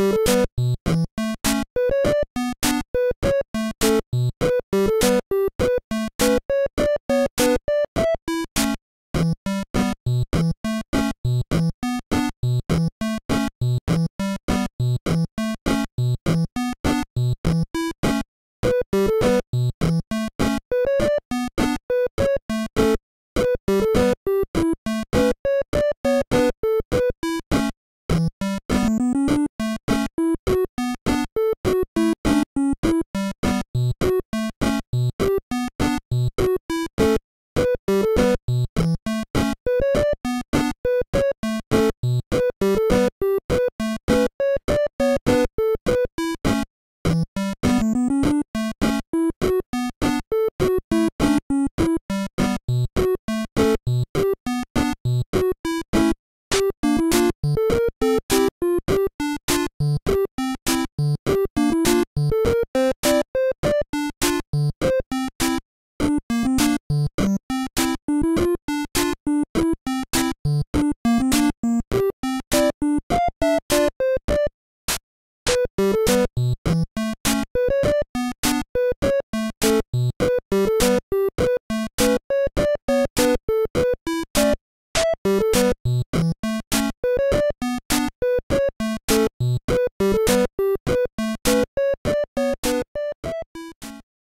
you.